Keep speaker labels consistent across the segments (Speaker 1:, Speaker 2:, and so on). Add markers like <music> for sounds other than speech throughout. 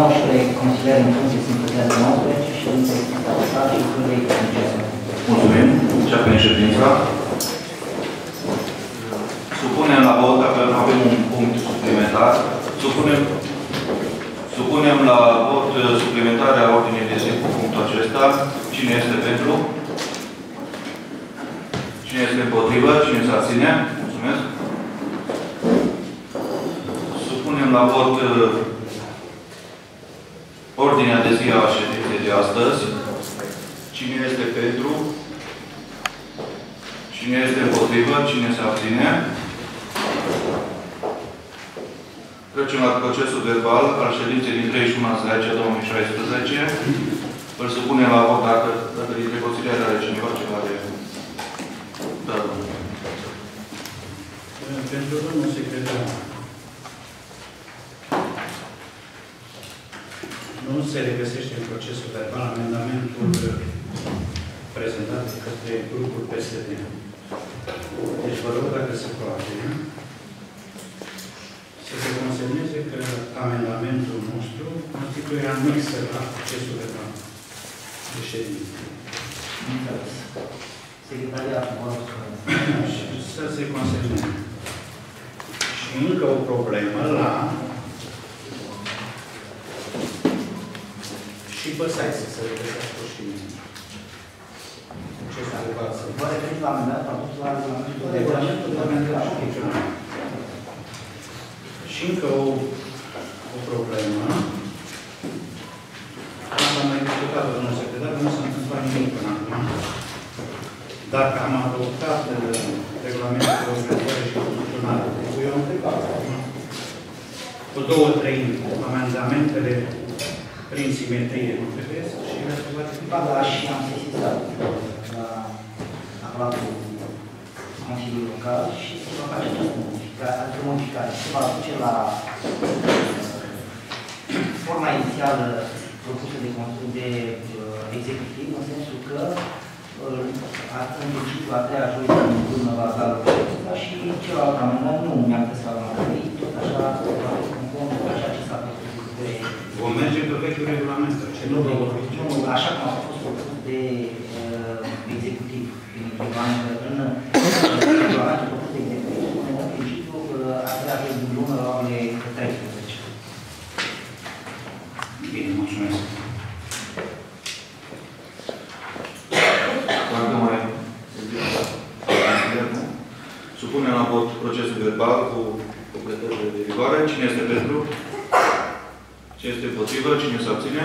Speaker 1: 19, consilieri în funcție sunt putează 19, ședința este stabilită și curve este
Speaker 2: Mulțumim. Începem ședința. Supunem la vot, dacă avem un punct suplimentar, supunem, supunem la vot suplimentarea ordinii de zi cu punctul acesta. Cine este pentru? Cine este împotrivă? Cine se abține? Mulțumesc. Supunem la vot uh, ordinea de zi a ședinței de astăzi. Cine este pentru? Cine este împotrivă? Cine se abține? Trecem la procesul verbal al ședinței din 31 a 10 2016. Îl supunem la vot dacă, dacă dintre consilieri are cineva ceva de... Da.
Speaker 3: Pentru domnul secretar, se regăsește în procesul verbal amendamentul prezentat de către grupul PSD. Deci vă rog dacă se poate să se consemneze că amendamentul nostru constituie anexă la procesul verbal de ședință.
Speaker 1: Înțeles. Secretariatul, vă rog să...
Speaker 3: Și să se consemneze. Și încă o problemă la și băsai să se regăsească și ce s-a legat să
Speaker 1: Vă referiți la amendat, adus la regulamentul de
Speaker 3: regulamentul de amendare și funcționare. Și încă o, o problemă. Am mai discutat, domnul secretar, că nu s-a întâmplat nimic până acum. Dacă am adoptat uh, regulamentul de organizare și funcționare, trebuie eu întrebat. Cu două treimi amendamentele prin simetrie nu trebuie și restul va fi
Speaker 1: Ba da, și am sesizat la aparatul Consiliului Local și se va face această modificare, adică modificare. Se va duce la forma inițială propusă de, Consiliul de uh, executiv, în sensul că uh, în principiu a treia joi din lună va avea loc ședința și celălalt amendament nu mi-am găsit la materie, tot așa va fi conform cu ceea ce s-a propus de
Speaker 3: Vom merge pe vechiul regulament. Ce nu două
Speaker 1: nu, așa cum a fost propus de uh, executiv prin regulament, în uh, regulamentul propus de executiv, spune în principiu uh, a treia zi din lună la orele 13.
Speaker 3: Bine, mulțumesc.
Speaker 2: Dacă mai nu? Supunem la vot procesul verbal cu completările de vigoare. Cine este pentru? Cine este împotrivă? Cine se abține?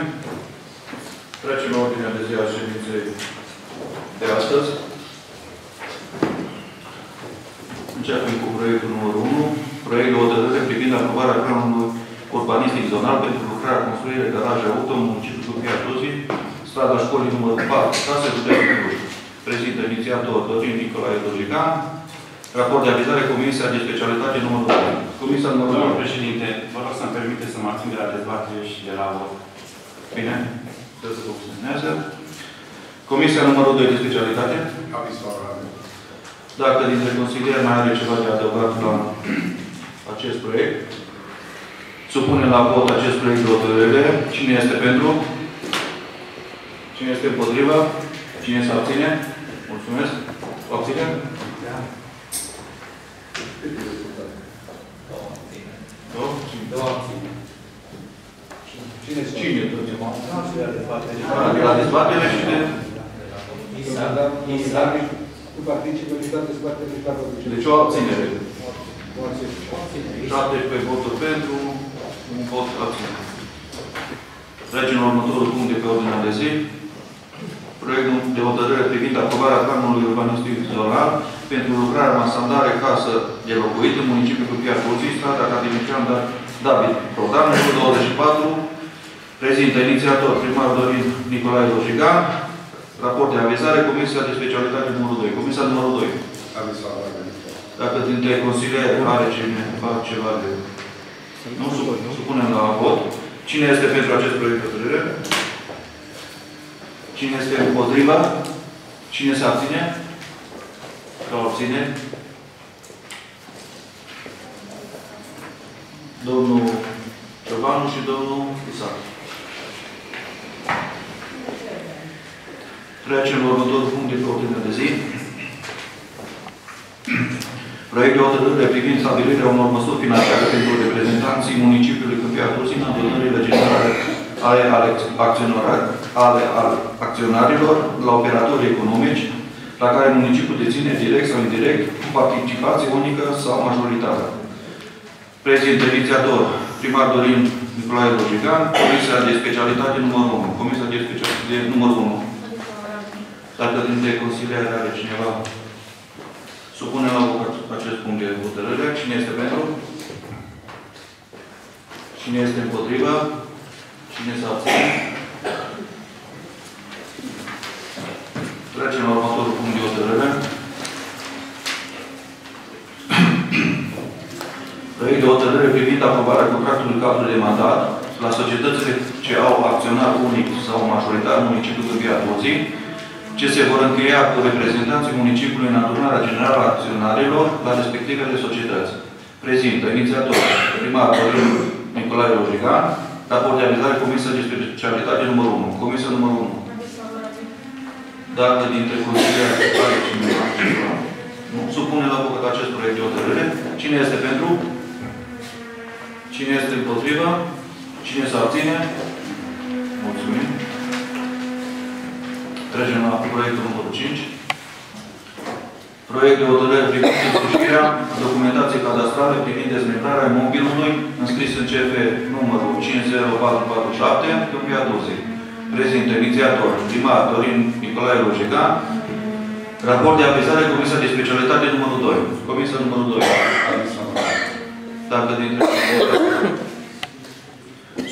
Speaker 2: Trecem la ordinea de zi a ședinței de astăzi. Începem cu proiectul numărul 1. Proiect de hotărâre privind aprobarea planului urbanistic zonal pentru lucrarea construirii garaje auto în municipiul Câmpia Tozii, strada școlii numărul 4, 6, județul Cluj. Prezintă inițiator Dorin Nicolae Dojican. Raport de avizare Comisia de Specialitate numărul 2. Comisia numărul
Speaker 4: Domnul
Speaker 2: 2.
Speaker 4: președinte, vă rog să-mi permite să mă abțin de la dezbatere și de la vot.
Speaker 2: Bine. Să se funcționează. Comisia numărul 2 de specialitate.
Speaker 5: Aviz favorabil.
Speaker 2: Dacă dintre consilieri mai are ceva de adăugat la <clears throat> acest proiect, supunem la vot acest proiect de hotărâre. Cine este pentru? Cine este împotrivă? Cine se abține? Mulțumesc. O abține? Două? Cine?
Speaker 3: Două abține.
Speaker 2: Cine? Cine? Cine?
Speaker 3: Da,
Speaker 2: De la dezbatere și de...
Speaker 5: Cu participă și toate spatele și toate
Speaker 2: Deci o abținere. 17 voturi pentru, un vot abținere. Trecem la următorul punct de pe ordinea de zi. Proiectul de hotărâre privind aprobarea planului urbanistic zonal pentru lucrarea masandare casă de locuit în municipiul Câmpia Turcii, strada Academician David Prodan, numărul 24, prezintă inițiator primar Dorin Nicolae Dojigan, raport de avizare, Comisia de Specialitate numărul 2. Comisia numărul 2.
Speaker 5: Aviz favorabil.
Speaker 2: Dacă dintre consilieri are cineva ceva de... Nu supun- supunem la vot. Cine este pentru acest proiect de hotărâre? Cine este împotriva? Cine se abține? Sau abține? Domnul Ciobanu și domnul sat. Trecem la următorul punct de pe ordinea de zi. Proiect de hotărâre privind stabilirea unor măsuri financiare pentru reprezentanții municipiului Câmpia Turzin în adunările generale ale, ale, acționari- ale, ale acționarilor la operatorii economici la care municipiul deține direct sau indirect cu participație unică sau majoritară. Prezintă inițiator primar Dorin Nicolae Rogigan, Comisia de Specialitate numărul 1. Comisia de Specialitate numărul 1. Dacă dintre consiliere are cineva, supune la vot acest punct de hotărâre. Cine este pentru? Cine este împotrivă? Cine se abține? Trecem la următorul punct de hotărâre. Proiect de hotărâre privind aprobarea contractului cadru de mandat la societățile ce au acționar unic sau majoritar în municipiul Câmpia Turzii, ce se vor încheia cu reprezentanții municipiului în adunarea generală a acționarilor la respectivele societăți. Prezintă inițiator primar Dorin Nicolae Rodrigan, raport de avizare Comisia de Specialitate numărul 1. Comisia numărul 1. Dacă dintre consilieri are cineva ceva, nu, supune la vot acest proiect de hotărâre. Cine este pentru? Cine este împotrivă? Cine se abține? Mulțumim. Trecem la proiectul numărul 5. Proiect de hotărâre privind însușirea documentației cadastrale privind dezmembrarea imobilului înscris în CF numărul 50447, Câmpia 20. Prezintă inițiator primar Dorin Nicolae Rogegan, raport de avizare Comisia de Specialitate numărul 2. Comisia numărul 2.
Speaker 5: Aviz favorabil.
Speaker 2: Dacă dintre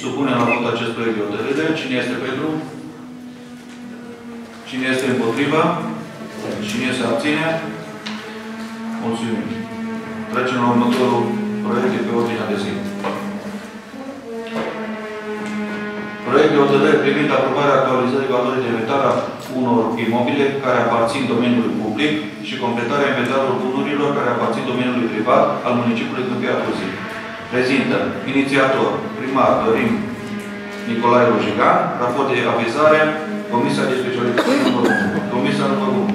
Speaker 2: supune la vot acest proiect de hotărâre, cine este pentru? Cine este împotriva? Cine se abține? Mulțumim. Trecem la următorul proiect de pe ordinea de zi. Proiect de hotărâre privind aprobarea actualizării valorii de inventar a unor imobile care aparțin domeniului public și completarea inventarului bunurilor care aparțin domeniului privat al municipiului Câmpia Turzii. Prezintă inițiator primar Dorin Nicolae Rojigan, raport de avizare, Comisia de Specialitate numărul 1. Comisia numărul 1.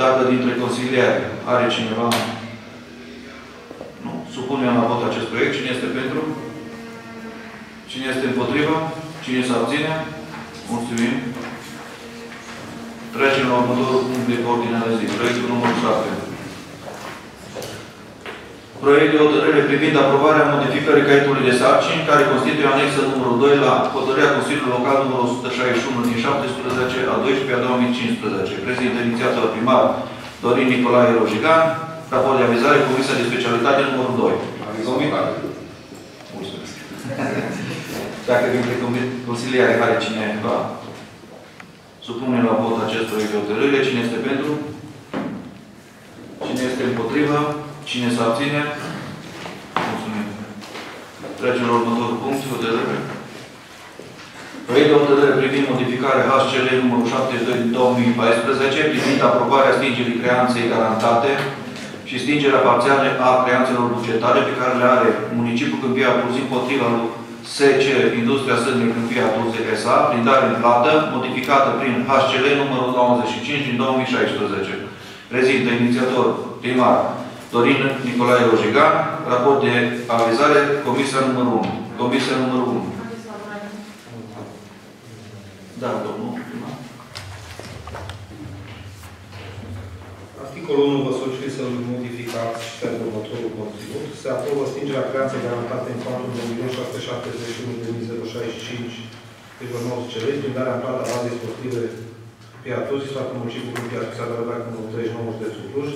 Speaker 2: Dacă dintre consilieri are cineva nu. Supunem la vot acest proiect. Cine este pentru? Cine este împotrivă? Cine se abține? Mulțumim. Trecem la următorul punct de pe ordinea de zi. Proiectul numărul 7. Proiect de hotărâre privind aprobarea modificării caietului de sarcini, care constituie anexă numărul 2 la hotărârea Consiliului Local numărul 161 din 17 a 12 a 2015. Prezintă inițiator primar Dorin Nicolae Rojigan, raport de avizare Comisia de Specialitate numărul 2.
Speaker 5: Aviz favorabil.
Speaker 2: Mulțumesc. <laughs> Dacă dintre consiliere care cineva supune la vot acest proiect de hotărâre, cine este pentru? Cine este împotrivă? Cine se abține? Mulțumim. Trecem la următorul punct, hotărâre. Proiect de hotărâre privind modificarea HCL numărul 72 din 2014 privind aprobarea stingerii creanței garantate și stingerea parțială a creanțelor bugetare pe care le are municipiul Câmpia Turzii împotriva lui SC Industria Sârnic Câmpia Turzii S.A. prin dare în plată, modificată prin HCL numărul 95 din 2016. Prezintă inițiator primar Dorin Nicolae Rojigan, raport de avizare, Comisia numărul 1. Comisia numărul 1. Da, domnul
Speaker 6: Articolul 1 vă solicit să-l modificați și pe următorul conținut. Se aprobă stingerea creanței garantate în cuantum de 1.771.065,90 lei prin darea în plata bazei sportive Piatozi, statul municipiul cu Piatozi, Adălăbrac, numărul 39 de Cluj,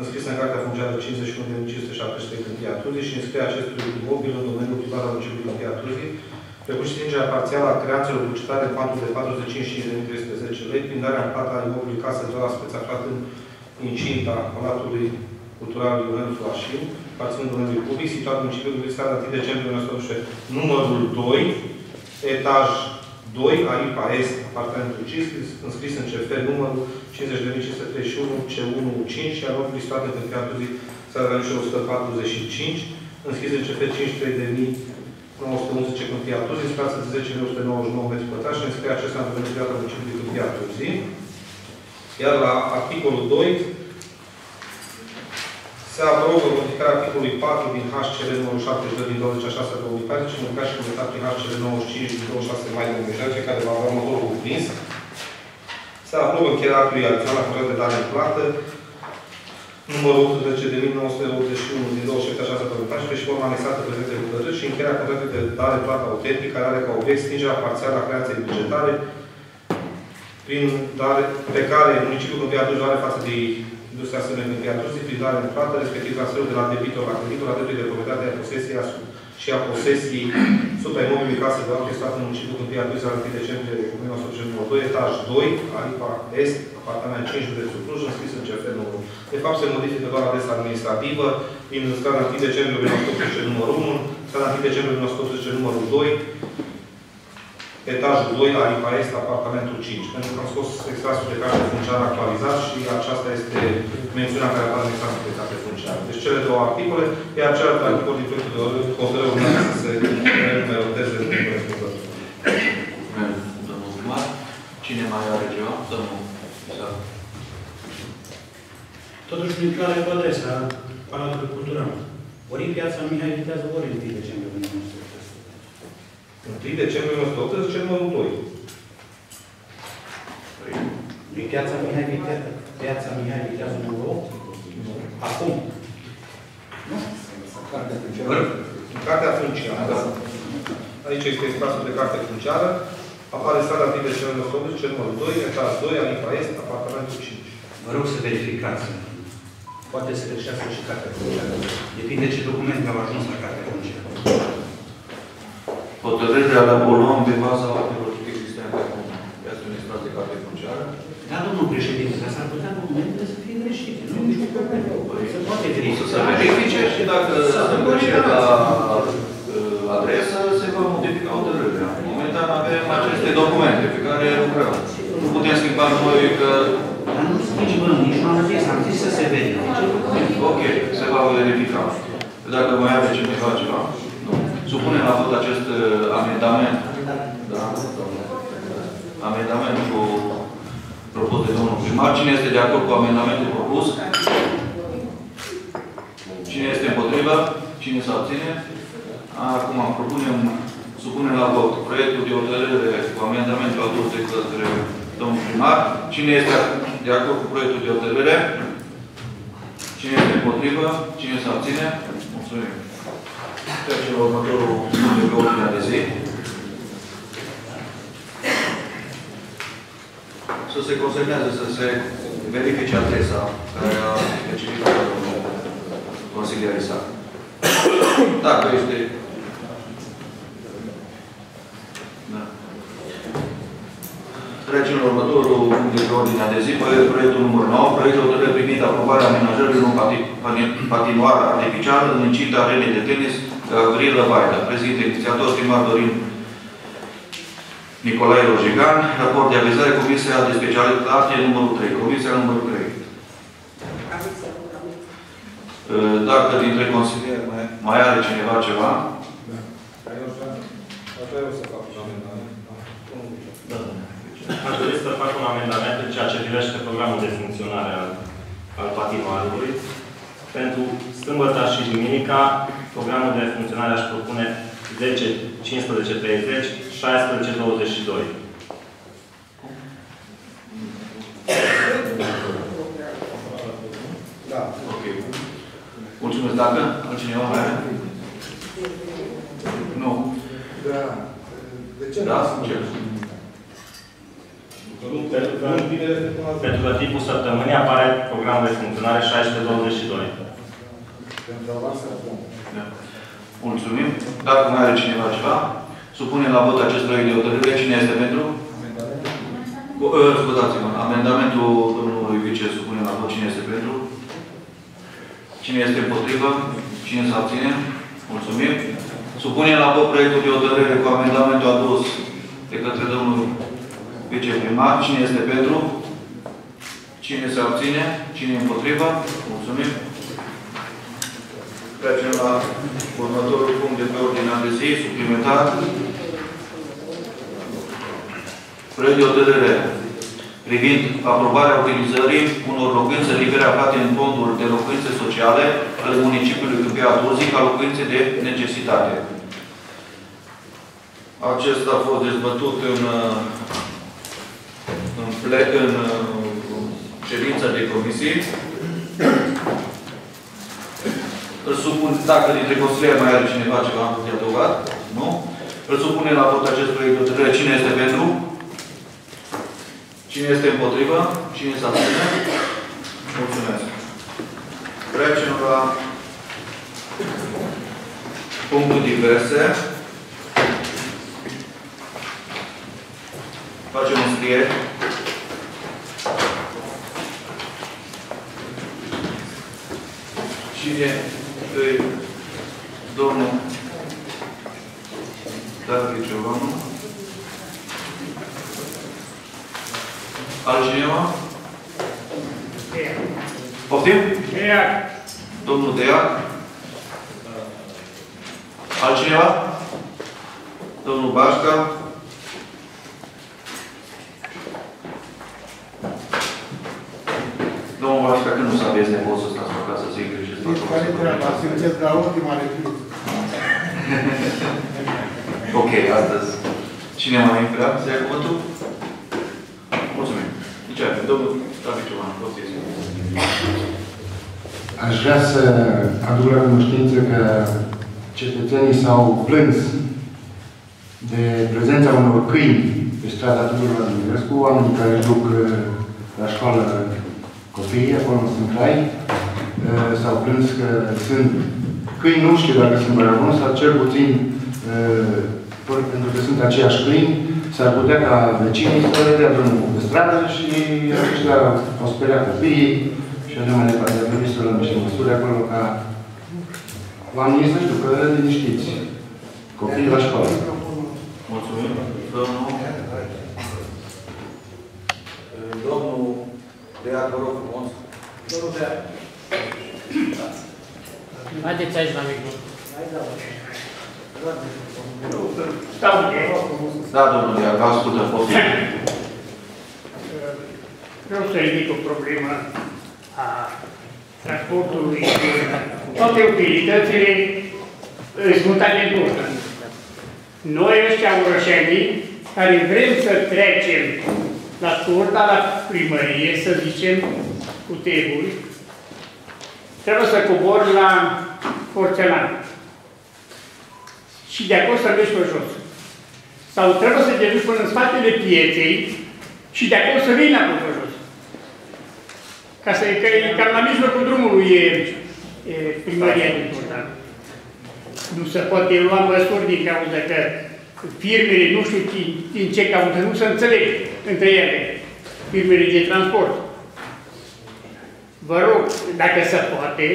Speaker 6: înscris în cartea funciară 51.573 în Piatozi și înscrie acestui imobil în domeniul privat al municipiului Câmpia Turzii, precum și stingerea parțială a creanțelor bugetare în cuantum de 455.310 lei prin darea în plata imobilului casă de la speță aflat în incinta Palatului Cultural Ionel Flașin, aparținând domeniului public, situat în municipiul de Stradă 1 decembrie 1911, numărul 2, etaj 2, AIPA Est, apartamentul 5, înscris în CF numărul 50.531 C1 5 și al locului stat în Câmpia Turzii, Stradă 145, înscris în CF 53.000 911 Câmpia Tuzii, față de 10.199 metri pătrași și înscrie acesta în domeniul municipiului Câmpia Tuzii. Iar la articolul 2 se aprobă modificarea articolului 4 din HCR numărul 72 din 26 2014 și modificat și completat prin HCR 95 din 26 mai 2016, care va avea următorul cuprins. Se aprobă încheierea actului adițional la contract de dare în plată numărul 18 de 1981 din 27 6 2014 și forma anexată prezente hotărâri și încheierea contractului de dare în plată autentic care are ca obiect stingerea parțială a creanței bugetare prin dare, pe care municipiul Câmpia Atunci are față de industria asemenea Câmpia Atunci, prin dare în plată, respectiv transferul de la debitor la creditor, la dreptul de proprietate a posesiei și a posesiei supra imobilului casă de alt stat în municipiul Câmpia Atunci, la 1 decembrie 1992, etaj 2, Aripa Est, apartament 5, județul Cluj, înscris în CFR numărul. De fapt, se modifică doar adresa administrativă, din strada 1 decembrie 1918 numărul 1, strada 1 decembrie 1918 numărul 2, etajul 2, Aripa Est, apartamentul 5. Pentru că am scos extrasul de carte funciară actualizat și aceasta este mențiunea care apare în extrasul de carte funciară. Deci cele două articole, iar celălalt articol din proiectul de hotărâre urmează să se numeroteze în corespunzător.
Speaker 2: Domnul primar, cine mai are ceva? Domnul Isaac.
Speaker 3: Totuși, din clar e cu adresa Palatului Cultural. Ori în piața Mihai Vitează, ori în 1 decembrie 1918.
Speaker 6: 1 decembrie 1918, numărul 2.
Speaker 3: Din piața Mihai Vitează, piața Mihai Vitează numărul 8? Acum.
Speaker 6: În cartea funciară, aici este extrasul de carte funciară, apare strada 1 decembrie 1918, numărul 2, etaj 2, Aripa Est, apartamentul 5.
Speaker 3: Vă rog să verificați. Poate să greșească și cartea funciară. Depinde ce documente au ajuns la cartea funciară.
Speaker 2: Hotărârea la Bolon pe baza actelor existente acum. Este un extras de carte funciară.
Speaker 3: Da, domnul președinte, dar s-ar putea documentele să fie greșite. Nu e nicio problemă. Se poate
Speaker 2: Să
Speaker 3: verifica.
Speaker 2: se verifice și dacă sunt greșeli la uh, adresă, se va modifica hotărârea. Momentan avem aceste documente pe care lucrăm. Nu putem schimba noi că,
Speaker 3: Dar nu schimbăm nici nu am zis, am zis să se verifice.
Speaker 2: ok, se va verifica. Dacă mai are cineva ceva, nu. Supunem la vot acest uh, amendament. Da, amendamentul propus de domnul primar. Cine este de acord cu amendamentul propus? Cine este împotrivă? Cine se abține? Acum propunem, supunem la vot proiectul de hotărâre cu amendamentul adus de către domnul primar. Cine este de acord cu proiectul de hotărâre? Cine este împotrivă? Cine se abține? Mulțumim. Trecem la următorul punct de pe ordinea de zi. Să se consemnează, să se verifice adresa care a specificat domnul consilier Isaac. Dacă este... Da. Trecem la următorul punct de pe ordinea de zi, proiect- proiectul numărul 9, proiectul hotărâre privind aprobarea amenajării unui pati- pani- patinoar artificial în incinta arenei de tenis Gavrila Vaida. Prezintă inițiator primar Dorin Nicolae Rojigan, raport de avizare Comisia de Specialitate numărul 3, Comisia numărul 3. Dacă dintre consilieri mai, mai are cineva ceva,
Speaker 6: Așa eu să fac un amendament.
Speaker 2: da.
Speaker 7: Aș dori să fac un amendament în ceea ce privește programul de funcționare al, al patinoarului. Pentru sâmbătă și duminica, programul de funcționare aș propune 10, 15, 30, 16, 22.
Speaker 6: Da.
Speaker 2: Ok. Mulțumesc. Dacă altcineva mai are? Nu.
Speaker 6: Da. De ce?
Speaker 2: Da? Ce?
Speaker 7: Pentru că,
Speaker 6: Nu bine până la
Speaker 7: pentru că timpul săptămânii apare programul de funcționare 16, 22.
Speaker 6: Pentru avansă acum.
Speaker 2: Da. Mulțumim. Dacă mai are cineva ceva, supunem la vot acest proiect de hotărâre. Cine este pentru? Cu- ă, Scuzați-mă. Amendamentul domnului vice supunem la vot. Cine este pentru? Cine este împotrivă? Cine se abține? Mulțumim. Supunem la vot proiectul de hotărâre cu amendamentul adus de către domnul viceprimar. Cine este pentru? Cine se abține? Cine împotrivă? Mulțumim. Trecem la următorul punct de pe ordinea de zi, suplimentar. Proiect de hotărâre privind aprobarea utilizării unor locuințe libere aflate în fondul de locuințe sociale ale municipiului Câmpia Turzii ca locuințe de necesitate. Acesta a fost dezbătut în, în, ple, în ședința de comisie. Îl supun, dacă dintre consilieri mai are cineva ceva de adăugat, nu? Îl supune la vot acest proiect de hotărâre. Cine este pentru? Cine este împotrivă? Cine s-a abține? Mulțumesc. Trecem la punctul diverse. Facem un scriere. Cine îi domnul David Giovanu? Altcineva? Poftim? Domnul Dea? Altcineva? Domnul Bașca? Domnul Bașca, când nu să aveți nevoie să stați acasă să-i greșeți la
Speaker 8: Care treaba? Sunteți la ultima repriză. <laughs>
Speaker 2: Ok, astăzi. Cine mai vrea să ia cuvântul? Mulțumim. Nici aia, domnul David Cioban, poftiți.
Speaker 8: Aș vrea să aduc la cunoștință că cetățenii s-au plâns de prezența unor câini pe strada Tudor Eminescu, oamenii care își duc uh, la școală copiii, acolo în Sâncrai, uh, s-au plâns că sunt câini, nu știu dacă sunt bărabuni, sau cel puțin uh, pentru că sunt aceiași câini, s-ar putea ca vecinii să le dea drumul pe stradă și aceștia au speriat copiii și așa mai departe. Ar trebui să luăm niște măsuri acolo ca oamenii să știu că liniștiți. Copiii la școală.
Speaker 2: Mulțumim. Domnul... Domnul Dea, vă rog frumos. Domnul Dea.
Speaker 9: Haideți aici la microfon.
Speaker 10: Stau de.
Speaker 2: Da, domnul Dea, vă ascultă, poftim.
Speaker 10: Vreau să ridic o problemă a transportului. Toate utilitățile sunt mutate în tură. Noi ăștia orășenii, care vrem să trecem la turta, la primărie, să zicem, cu treburi, trebuie să cobor la porțelan. Și de acolo să mergi pe jos. Sau trebuie să te duci până în spatele pieței și de acolo să vii înapoi pe jos. Ca să că e cam la mijlocul drumului e, e primăria din Turda. Nu se poate lua măsuri din cauza că firmele, nu știu din, din ce cauză, nu se înțeleg între ele, firmele de transport. Vă rog, dacă se poate,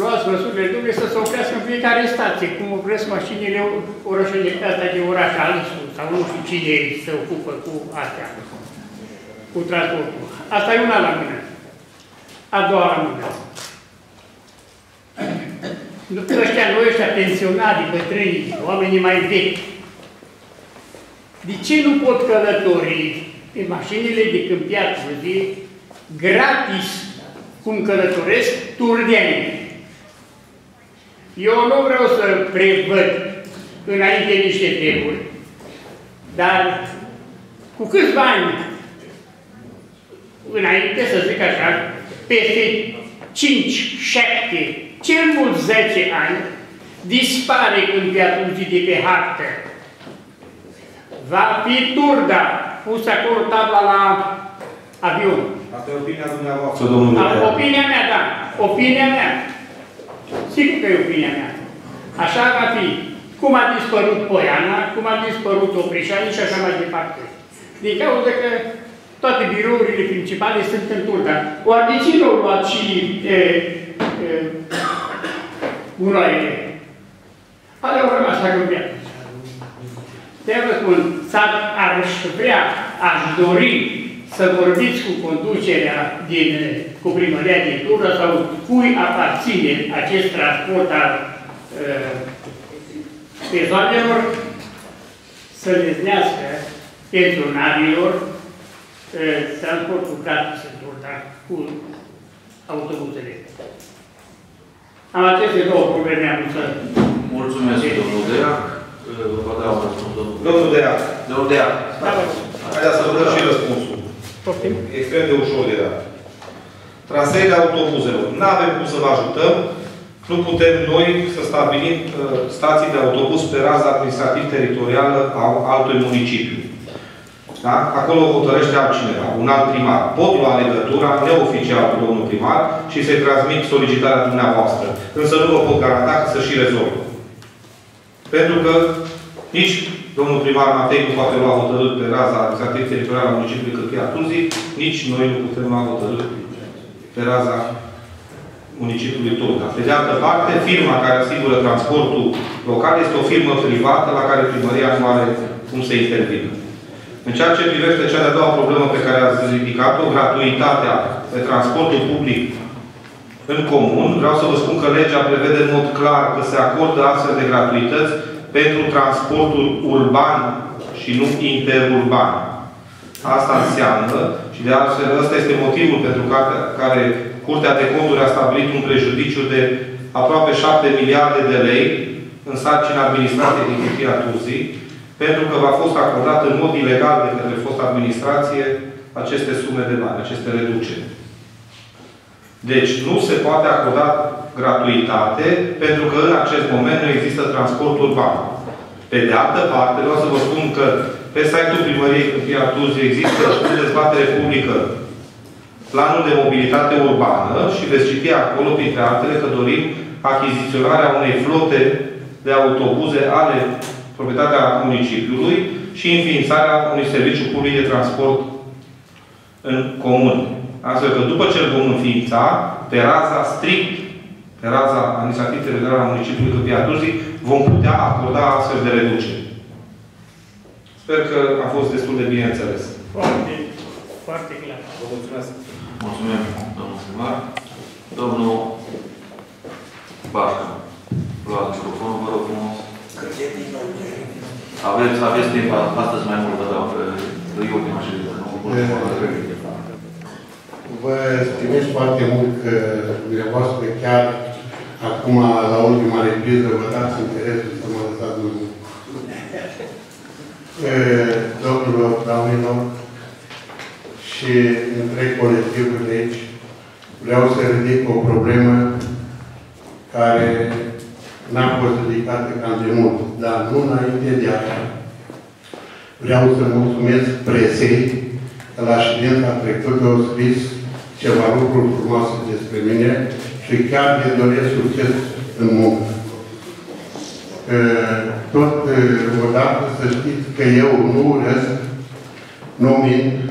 Speaker 10: luați măsurile trebuie să se oprească în fiecare stație, cum opresc mașinile orășele astea de oraș Alisul, sau nu știu cine se ocupă cu astea, cu transportul. Asta e una la mână. A doua la mână. Ăștia noi, ăștia pensionari, bătrâni, oamenii mai vechi, de ce nu pot călători pe mașinile de câmpiat zi gratis cum călătoresc turdenii? Eu nu vreau să prevăd înainte niște treburi, dar cu câțiva ani înainte, să zic așa, peste 5, 7, cel mult 10 ani, dispare când pe atunci de pe hartă. Va fi turda pus acolo tabla la avion.
Speaker 6: Asta e opinia dumneavoastră.
Speaker 10: Da, opinia mea, da. Opinia mea. Sigur că e opinia mea. Așa va fi. Cum a dispărut Poiana, cum a dispărut Oprișani și așa mai departe. Din cauza că toate birourile principale sunt în Turda. Oare de ce nu au luat și e, e, gunoaiele? Alea au rămas la gâmbea. De vă spun, s-ar aș vrea, aș dori să vorbiți cu conducerea din, cu primăria din Tură sau cui aparține acest transport al uh, persoanelor să leznească pensionarilor uh, transportul gratis în Turda cu autobuzele. Am aceste două probleme am să...
Speaker 2: Mulțumesc, domnul Deac. Vă dau răspuns, domnul.
Speaker 6: Domnul Deac,
Speaker 2: Domnul Deac.
Speaker 10: Da, vă
Speaker 6: haideți să vă dăm și răspunsul.
Speaker 10: Poftim.
Speaker 6: Extrem de ușor de dat. Traseele autobuzelor. Nu avem cum să vă ajutăm. Nu putem noi să stabilim uh, stații de autobuz pe raza administrativ-teritorială a altui municipiu. Da? Acolo hotărăște altcineva, un alt primar. Pot lua legătura neoficial cu domnul primar și să-i transmit solicitarea dumneavoastră. Însă nu vă pot garanta că să și rezolvă. Pentru că nici domnul primar Matei nu poate lua hotărâri pe raza administrativ teritorială a municipiului Câmpia Tuzii, nici noi nu putem lua hotărâri pe raza municipiului Turda. Pe de altă parte, firma care asigură transportul local este o firmă privată la care primăria nu are cum să intervină. În ceea ce privește cea de-a doua problemă pe care ați ridicat-o, gratuitatea de transportul public în comun, vreau să vă spun că legea prevede în mod clar că se acordă astfel de gratuități pentru transportul urban și nu interurban. Asta înseamnă, și de altfel ăsta este motivul pentru care, care Curtea de Conturi a stabilit un prejudiciu de aproape 7 miliarde de lei în sarcină administrației din Câmpia Tuzii, pentru că v-a fost acordat în mod ilegal de către fost administrație aceste sume de bani, aceste reduceri. Deci nu se poate acorda gratuitate pentru că în acest moment nu există transport urban. Pe de altă parte, vreau să vă spun că pe site-ul primăriei Câmpia Tuzii există de dezbatere publică planul de mobilitate urbană și veți citi acolo, printre altele, că dorim achiziționarea unei flote de autobuze ale proprietatea municipiului și înființarea unui serviciu public de transport în comun. Astfel că după ce îl vom înființa, pe raza strict, pe raza administrativ teritorială a municipiului Câmpia Tuzii, vom putea acorda astfel de reduceri. Sper că a fost destul de bine înțeles.
Speaker 10: Foarte, foarte clar.
Speaker 6: Vă mulțumesc.
Speaker 2: Mulțumim, domnul primar. Domnul Bașca. Luați microfonul, vă rog frumos. Aveți, aveți timp astăzi mai mult, vă dau, că e ultima ședință.
Speaker 11: Vă stimez foarte mult că dumneavoastră chiar acum, la ultima repriză, vă dați interesul să mă lăsați drumul. Domnilor, doamnelor și întreg colectivul de aici, vreau să ridic o problemă care n-a fost ridicată cam de mult, dar nu înainte de asta. Vreau să mulțumesc presei că la ședința trecută au scris ceva lucruri frumoase despre mine și chiar le doresc succes în muncă. Tot odată să știți că eu nu urăsc, nu mint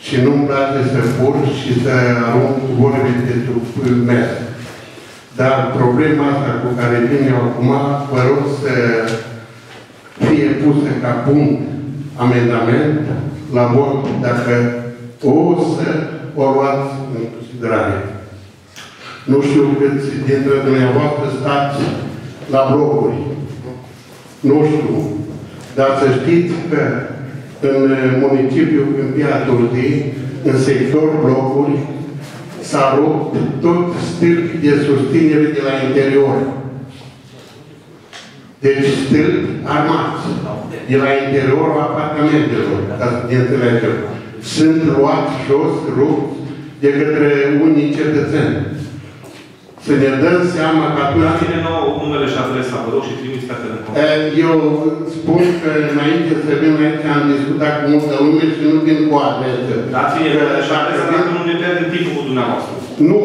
Speaker 11: și nu-mi place să fur și să arunc vorbe de trup mers. Dar problema asta cu care vin eu acum, vă rog să fie pusă ca punct amendament la vot dacă o să o luați în considerare. Nu știu câți dintre dumneavoastră stați la blocuri. Nu știu. Dar să știți că în municipiul Câmpia Turzii, în sector blocuri, s-a rupt tot stâlp de susținere de la interior. Deci stâlp armați de la interiorul apartamentelor, ca să ne înțelegem. Sunt luați jos, rupți de către unii cetățeni. Să ne dăm seama că atunci...
Speaker 6: Dați-ne nouă numele și adresa, vă rog, și trimiți statele în contact.
Speaker 11: Eu spun că înainte să vin aici am discutat cu multă lume și nu vin cu adresă.
Speaker 6: Dați-ne numele și adresa dacă nu ne pierdem timpul cu dumneavoastră.
Speaker 11: Nu,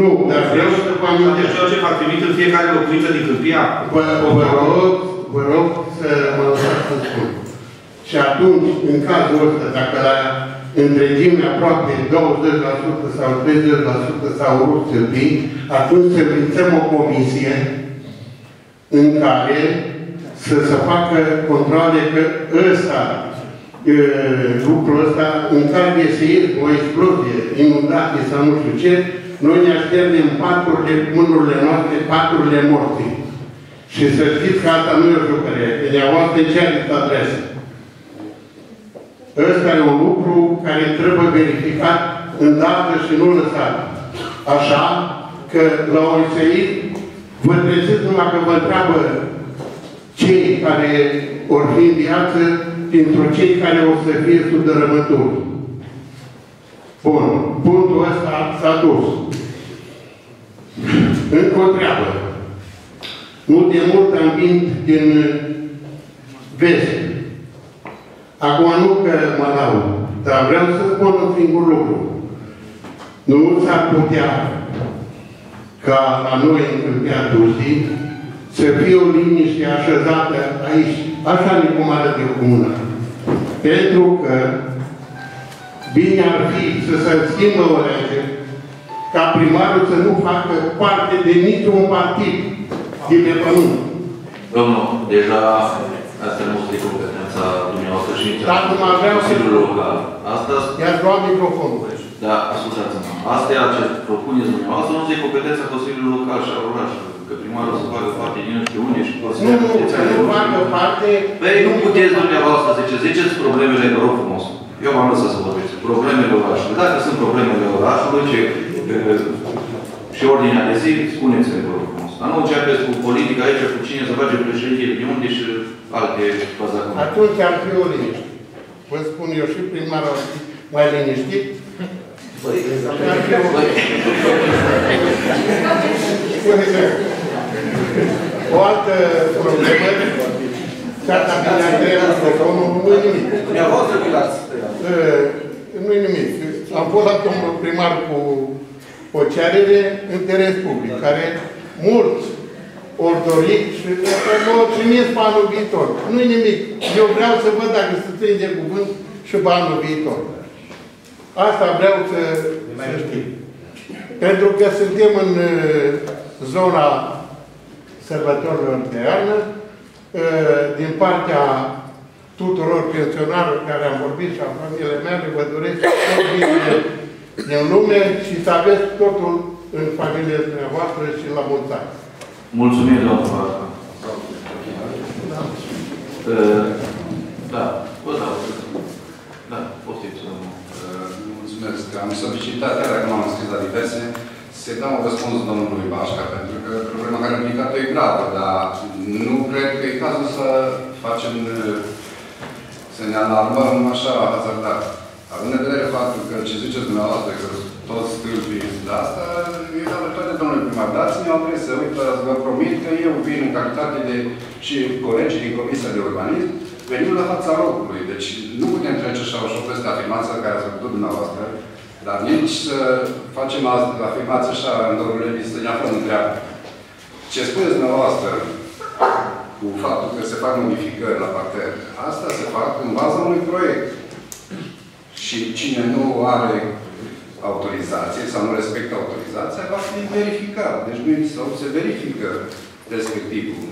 Speaker 11: nu, dar vreau să vă amintesc.
Speaker 6: Ceea ce fac trimit în fiecare locuință din Câmpia.
Speaker 11: Vă, vă rog, vă rog să mă lăsați să spun. Și atunci, în cazul ăsta, dacă la întregime aproape 20% sau 30% s-au rupt sârbii, atunci să înființăm o comisie în care să se facă controle că ăsta uh, lucrul ăsta, în caz de seism, o explozie, inundație sau nu știu ce, noi ne așteptăm paturile, mânurile noastre, paturile morții. Și să știți că asta nu e o jucărie, că dumneavoastră ce are adresă. Ăsta e un lucru care trebuie verificat îndată și nu lăsat. Așa că la OSI vă treziți numai că vă întreabă cei care vor fi în viață pentru cei care o să fie sub dărămături. Bun, punctul ăsta s-a dus. Încă o treabă. Nu de mult am venit din vest. Acum nu că mă laud, dar vreau să spun un singur lucru. Nu s-ar putea ca la noi în Câmpia Dusii să fie o liniște așezată aici, așa ne cum arată eu comuna. Pentru că bine ar fi să se schimbă o lege ca primarul să nu facă parte de niciun partid din pe pământ.
Speaker 2: Domnul, deja asta nu este competența dumneavoastră și nici
Speaker 11: Dar acum vreau să-
Speaker 2: Consiliul Local. Asta,
Speaker 11: I-ați luat microfonul.
Speaker 2: da, ascultați-mă. Astea ce propuneți dumneavoastră nu este competența Consiliului Local și a orașului. Că primarul să facă parte din nu știu unde și
Speaker 11: Nu,
Speaker 2: Consiliul
Speaker 11: nu, să nu facă parte...
Speaker 2: Păi nu puteți dumneavoastră, ziceți, ziceți problemele, vă rog frumos. Eu m-am lăsat să vorbesc. Problemele orașului. Dacă sunt problemele orașului, ce, e, și ordinea de zi, spuneți-le, vă rog frumos. Dar nu începeți cu politica aici, cu cine să face președinte de unde și alte fazacuri.
Speaker 11: Atunci ar fi o liniște. Vă spun eu și primarul ar fi mai liniștit.
Speaker 2: Băi,
Speaker 11: Ar fi o- O altă problemă, chiar dacă ne-a creat microfonul, nu e nimic.
Speaker 6: Dumneavoastră vi l-ați
Speaker 11: Uh, nu e nimic. Am fost la domnul primar cu o cerere în interes public, care mulți ori dori și m-au trimis pe anul viitor. nu e nimic. Eu vreau să văd dacă se ține de cuvânt și pe anul viitor. Asta vreau să, să știu. Pentru că suntem în uh, zona sărbătorilor de iarnă, uh, din partea tuturor pensionarilor care am vorbit și a familiei mele, vă doresc tot bine din lume și să aveți totul în familie dumneavoastră și la mulți ani.
Speaker 2: Mulțumim, domnul Varca. Uh, Da, vă dau. Da, poftiți, domnul.
Speaker 5: Mulțumesc. Am solicitat, chiar dacă m-am înscris la diverse, să dau un răspuns domnului Bașca, pentru că problema care a ridicat-o e gravă, dar nu cred că e cazul să facem, să ne alarmăm așa hazardat. Având în vedere faptul că ce ziceți dumneavoastră, că toți stâlpii de asta, e la dreptate, domnule primar. Dați-mi o adresă, uite, vă promit că eu vin în calitate de și colegii din Comisia de Urbanism, venim la fața locului. Deci nu putem trece așa ușor peste afirmația care ați făcut dumneavoastră, dar nici să facem asta, afirmația așa în domnule, să ne aflăm în treabă. Ce spuneți dumneavoastră cu faptul că se fac modificări la parter, asta se fac în baza unui proiect. Și cine nu are autorizație sau nu respectă autorizația, va fi verificat. Deci nu sau se verifică respectivul.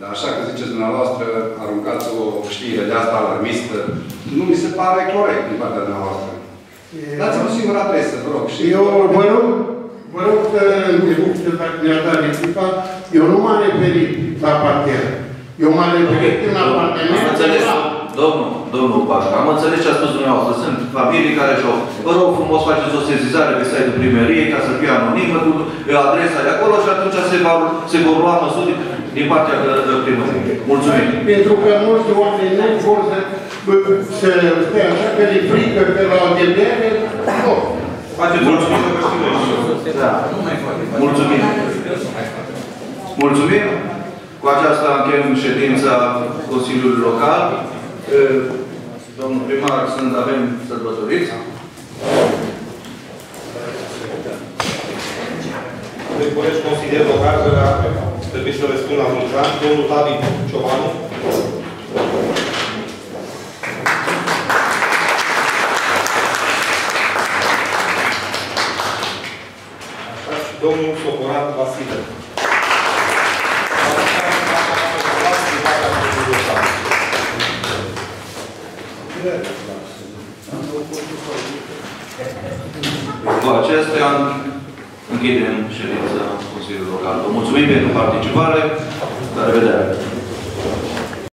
Speaker 5: Dar așa că ziceți dumneavoastră, aruncați o știre de asta alarmistă, nu mi se pare corect din partea dumneavoastră. Dați-mi o singură adresă, vă rog. Și
Speaker 11: Eu vă rog, vă rog să întrerup ce dacă mi-a dat replica, eu nu m-am referit la parter. Eu m-am referit în
Speaker 2: Am
Speaker 11: apartament.
Speaker 2: înțeles, domnul, domnul Pașca, am înțeles ce a spus dumneavoastră. Sunt familii care și-au, vă rog frumos, faceți o sezizare pe site-ul primăriei ca să fie anonimă cu adresa de acolo și atunci se, va, se vor lua măsuri din partea uh, primăriei. Mulțumim.
Speaker 11: Pentru că mulți oameni nu vor să, să stea așa că le frică că la o debiere, nu.
Speaker 6: Faceți mulțumim că știm noi.
Speaker 2: Da. Mulțumim. Mulțumim. Cu aceasta încheiem ședința Consiliului Local. Eh, Domnul primar, sunt, avem sărbătoriți.
Speaker 6: Deci, colegi, consider local că trebuie să răspund la mulți ani. Domnul David Ciobanu. Așa și domnul Socorat Vasile.
Speaker 2: Cu acestea închidem ședința Consiliului Local. Vă mulțumim pentru participare. La revedere!